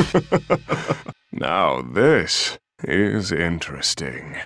now this is interesting.